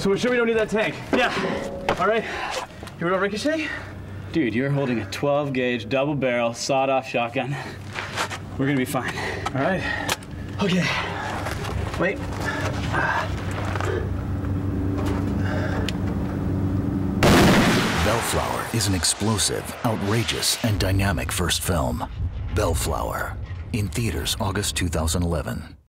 So we're sure we don't need that tank? Yeah. All right. You ready, Ricochet? Dude, you're holding a 12 gauge double barrel sawed off shotgun. We're gonna be fine. All right. Okay. Wait. Bellflower is an explosive, outrageous, and dynamic first film. Bellflower. In theaters August 2011.